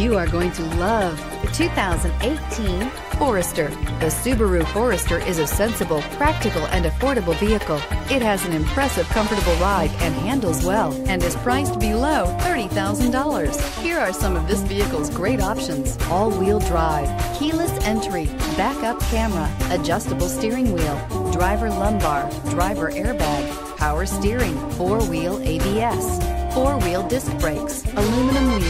You are going to love the 2018 Forester. The Subaru Forester is a sensible, practical, and affordable vehicle. It has an impressive, comfortable ride and handles well and is priced below $30,000. Here are some of this vehicle's great options. All-wheel drive, keyless entry, backup camera, adjustable steering wheel, driver lumbar, driver airbag, power steering, four-wheel ABS, four-wheel disc brakes, aluminum wheels.